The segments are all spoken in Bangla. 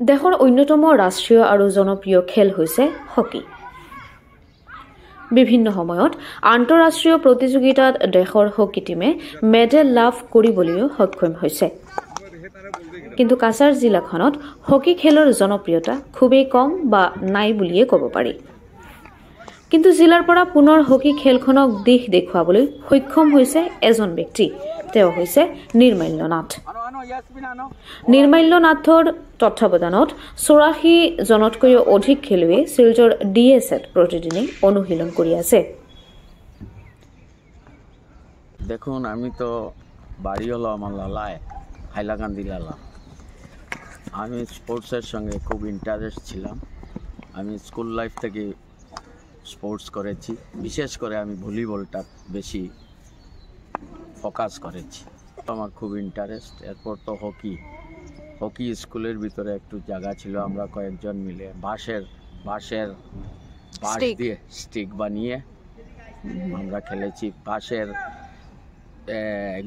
দেশৰ অন্যতম ৰাষ্ট্ৰীয় আৰু জনপ্ৰিয় খেল হৈছে হকী। বিভিন্ন সময়ত আন্তঃৰাষ্ট্ৰীয় প্ৰতিযোগিতাত দেশৰ হকী টীমে মেডেল লাভ কৰিবলৈও সক্ষম হৈছে। কিন্তু কাছাৰ জিলাখনত হকী খেলৰ জনপ্ৰিয়তা খুবেই কম বা নাই বুলিয়ে ক'ব পাৰি। কিন্তু জিলাৰ পৰা পুনৰ হকী খেলখনক দিশ দেখুৱাবলৈ সক্ষম হৈছে এজন ব্যক্তি। তেওঁ হৈছে নিৰ্মাল্য নাথ। নিৰ্মাল্য নাথৰ তত্বাৱধানত চৌৰাশী জনতকৈও অধিক খেলুৱৈ শিলচৰ ডি এছ এত প্ৰতিদিনে অনুশীলন কৰি আছে। দেখুন আমি তো বাড়ি হলো আমার লালায় হাইলাকান্দি লালা। আমি স্পোর্টসের সঙ্গে খুব ইন্টারেস্ট ছিলাম। আমি স্কুল লাইফ থেকে স্পোর্টস করেছি। বিশেষ করে আমি ভলিবলটা বেশি ফোকাস করেছি। আমার খুব ইন্টারেস্ট এরপর তো হকি হকি স্কুলের ভিতরে একটু জায়গা ছিল আমরা কয়েকজন মিলে বাঁশের বাঁশের বাঁশ দিয়ে স্টিক বানিয়ে আমরা খেলেছি। বাঁশের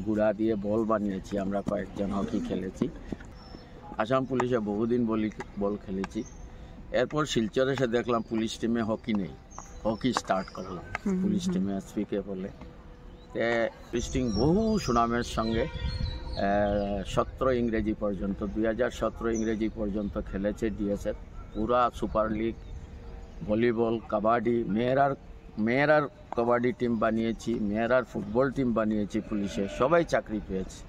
গুড়া দিয়ে বল বানিয়েছি আমরা কয়েকজন হকি খেলেছি। আসাম পুলিশে বহুদিন বলি বল খেলেছি। এরপর শিলচর এসে দেখলাম পুলিশ টিমে হকি নেই। হকি স্টার্ট করলাম। পুলিশ টিমে এসপিকে বলে। তে বহু সুনামের সঙ্গে সতেরো ইংরেজি পর্যন্ত দুই হাজার সতেরো ইংরেজি পর্যন্ত খেলেছে ডিএসএফ। পুরা সুপার লিগ ভলিবল কাবাডি মেয়েরার মেয়েরার কবাডি টিম বানিয়েছি মেয়েরার ফুটবল টিম বানিয়েছি পুলিশে সবাই চাকরি পেয়েছে।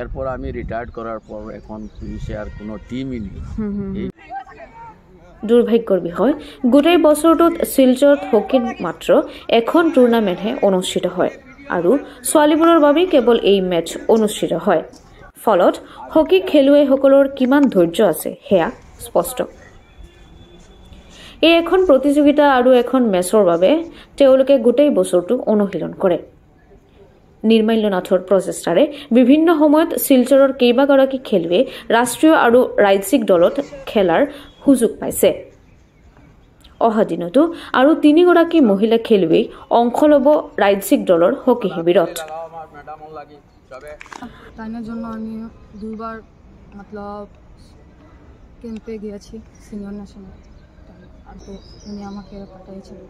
এরপর আমি রিটায়ার্ড করার পর এখন পুলিশে আর কোনো টিমই নেই। এই দুৰ্ভাগ্যৰ বিষয়। গোটেই বছৰটোত শিলচৰত হকীত মাত্ৰ এখন টুৰ্ণামেণ্টহে অনুষ্ঠিত হয় আৰু ছোৱালীবোৰৰ বাবে কেৱল এই মেচ অনুষ্ঠিত হয়। ফলত হকী খেলুৱৈসকলৰ কিমান ধৈৰ্য আছে সেয়া স্পষ্ট। এই এখন প্ৰতিযোগিতা আৰু এখন মেচৰ বাবে তেওঁলোকে গোটেই বছৰটো অনুশীলন কৰে। নিৰ্মাল্য নাথৰ প্ৰচেষ্টাৰে বিভিন্ন সময়ত শিলচৰৰ কেইবাগৰাকী খেলুৱৈয়ে ৰাষ্ট্ৰীয় আৰু ৰাজ্যিক দলত খেলাৰ সুযোগ পাইছে। অহা দিনতো আৰু তিনিগৰাকী মহিলা খেলুৱৈ অংশ ল'ব ৰাজ্যিক দলৰ হকী শিবিৰত। জন্য আমি দুবার মতলব গিয়েছি আর তো উনি আমাকে পাঠিয়েছিল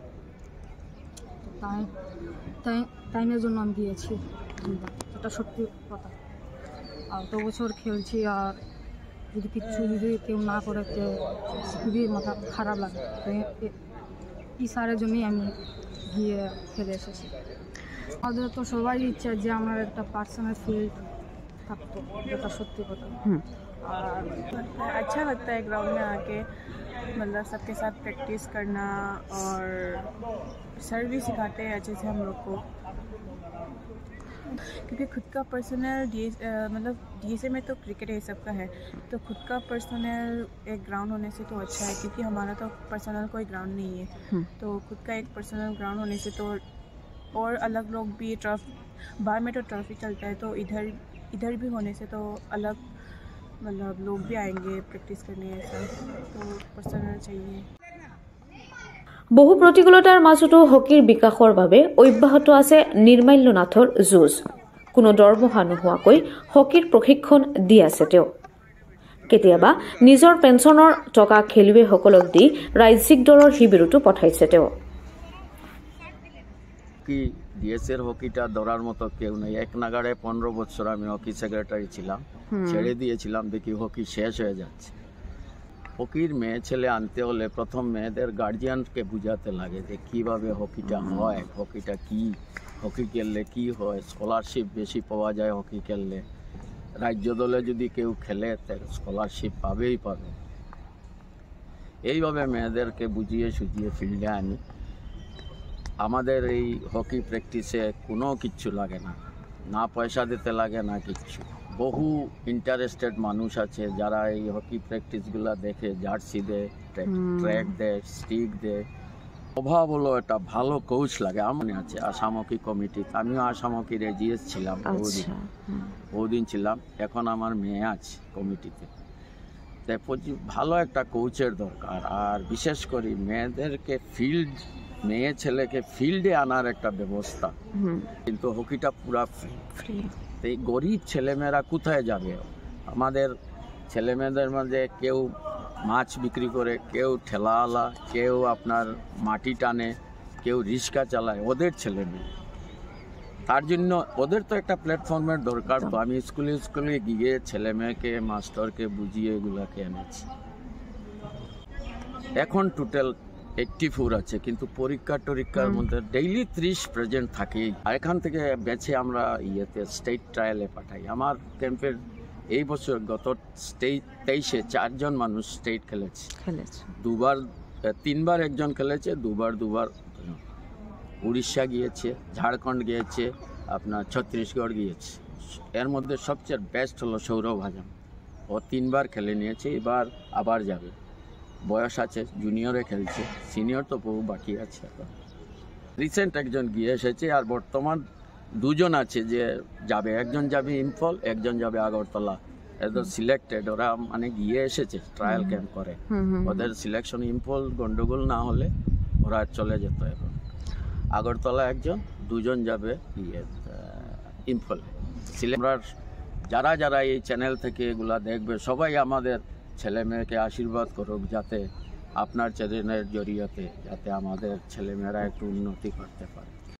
তো টাইম টাইম টাইমের জন্য আমি গিয়েছি এটা কথা। বছর খেলছি আর যদি কিচ্ছু যদি কেউ না করে তো খুবই মাথা খারাপ লাগে তো এ- এ- এই সারের জন্যই আমি গিয়ে খেলে এসেছি আমাদের তো সবারই ইচ্ছা যে আমার একটা পার্সোনাল ফিল্ড থাকতো যেটা সত্যি কথা আর अच्छा लगता है ग्राउंड में आके मतलब सबके साथ प्रैक्टिस करना और सर भी सिखाते हैं अच्छे से हम लोग को क्योंकि खुद का पर्सनल डी मतलब डी में तो क्रिकेट ये सब का है तो खुद का पर्सनल एक ग्राउंड होने से तो अच्छा है क्योंकि हमारा तो पर्सनल कोई ग्राउंड नहीं है। तो खुद का एक पर्सनल ग्राउंड होने से तो और अलग लोग भी ट्रफ बाहर में तो ट्रॉफी चलता है तो इधर इधर भी होने से तो अलग मतलब लोग भी आएँगे प्रैक्टिस करने ऐसा तो पर्सनल चाहिए। বহু প্ৰতিকূলতাৰ মাজতো হকীৰ বিকাশৰ বাবে অব্যাহত আছে নিৰ্মাল্য নাথৰ যুঁজ। কোনো দৰমহা নোহোৱাকৈ হকীৰ প্ৰশিক্ষণ দি আছে তেওঁ। কেতিয়াবা নিজৰ পেঞ্চনৰ টকা খেলুৱৈসকলক দি ৰাজ্যিক দলৰ শিবিৰতো পঠাইছে তেওঁ। হকি ডিএসের হকিটা ধরার মতো কেউ নেই। এক নাগাড়ে পনেরো বছর আমি হকি সেক্রেটারি ছিলাম। ছেড়ে দিয়েছিলাম দেখি হকি শেষ হয়ে যাচ্ছে। হকির মেয়ে ছেলে আনতে হলে প্রথম মেয়েদের গার্জিয়ানকে বুঝাতে লাগে যে কীভাবে হকিটা হয়, হকিটা কি, হকি খেললে কি হয় স্কলারশিপ বেশি পাওয়া যায় হকি খেললে। রাজ্য দলে যদি কেউ খেলে স্কলারশিপ পাবেই পাবে। এইভাবে মেয়েদেরকে বুঝিয়ে সুঝিয়ে ফিল্ডে আনি আমাদের এই হকি প্র্যাকটিসে কোনো কিচ্ছু লাগে না। না পয়সা দিতে লাগে, না কিচ্ছু বহু ইন্টারেস্টেড মানুষ আছে যারা এই হকি প্র্যাকটিসগুলো দেখে জার্সি দেয় ট্র্যাক দেয় স্টিক দেয় অভাব হলো একটা ভালো কোচ লাগে আমার আছে। আসাম হকি কমিটি আমিও আসাম হকি রেজিয়েস ছিলাম বহুদিন। বহুদিন ছিলাম এখন আমার মেয়ে আছে কমিটিতে তাই ভালো একটা কোচের দরকার আর বিশেষ করে মেয়েদেরকে ফিল্ড মেয়ে ছেলেকে ফিল্ডে আনার একটা ব্যবস্থা। কিন্তু হকিটা পুরা ফ্রি এই গরিব ছেলেমেয়েরা কোথায় যাবে? আমাদের ছেলে মেয়েদের মধ্যে কেউ মাছ বিক্রি করে কেউ ঠেলাওয়ালা কেউ আপনার মাটি টানে কেউ রিক্সা চালায় ওদের ছেলে মেয়ে তার জন্য ওদের তো একটা প্ল্যাটফর্মের দরকার তো। আমি স্কুলে স্কুলে গিয়ে ছেলে মেয়েকে মাস্টারকে বুঝিয়ে এগুলাকে এনেছি। এখন টোটাল এইটটি ফোর আছে কিন্তু পরীক্ষা টরীক্ষার মধ্যে ডেইলি ত্রিশ প্রেজেন্ট থাকেই। আর এখান থেকে বেছে আমরা ইয়েতে স্টেট ট্রায়ালে পাঠাই। আমার ক্যাম্পের এই বছর গত স্টেট তেইশে চারজন মানুষ স্টেট খেলেছে। খেলেছে। দুবার তিনবার একজন খেলেছে দুবার দুবার উড়িষ্যা গিয়েছে ঝাড়খণ্ড গিয়েছে আপনার ছত্তিশগড় গিয়েছে। এর মধ্যে সবচেয়ে বেস্ট হলো সৌরভ হাজাম। ও তিনবার খেলে নিয়েছে এবার আবার যাবে। বয়স আছে জুনিয়রে খেলছে সিনিয়র তো বহু বাকি আছে এখন। রিসেন্ট একজন গিয়ে এসেছে আর বর্তমান দুজন আছে যে যাবে একজন যাবে ইম্ফল একজন যাবে আগরতলা এদের সিলেক্টেড ওরা মানে গিয়ে এসেছে ট্রায়াল ক্যাম্প করে। ওদের সিলেকশন ইম্ফল গন্ডগোল না হলে ওরা চলে যেত এখন। আগরতলা একজন দুজন যাবে ইয়ে ইম্ফলে আমরা যারা যারা এই চ্যানেল থেকে এগুলা দেখবে সবাই আমাদের ছেলে মেয়েকে আশীর্বাদ করুক যাতে আপনার চ্যানেলের জরিয়াতে, যাতে আমাদের ছেলেমেয়েরা একটু উন্নতি করতে পারে।